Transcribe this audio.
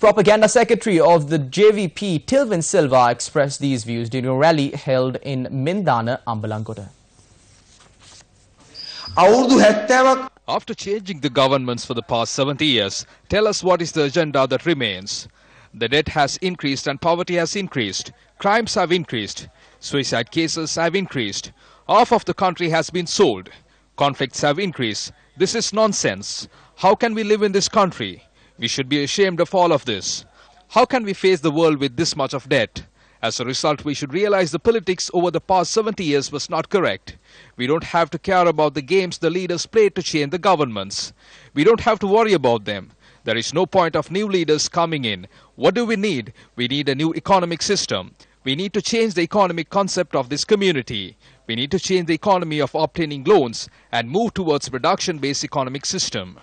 Propaganda Secretary of the JVP, Tilvin Silva, expressed these views during a rally held in Mindana, Ambalangoda. After changing the governments for the past 70 years, tell us what is the agenda that remains. The debt has increased and poverty has increased. Crimes have increased. Suicide cases have increased. Half of the country has been sold. Conflicts have increased. This is nonsense. How can we live in this country? We should be ashamed of all of this. How can we face the world with this much of debt? As a result, we should realize the politics over the past 70 years was not correct. We don't have to care about the games the leaders played to change the governments. We don't have to worry about them. There is no point of new leaders coming in. What do we need? We need a new economic system. We need to change the economic concept of this community. We need to change the economy of obtaining loans and move towards production-based economic system.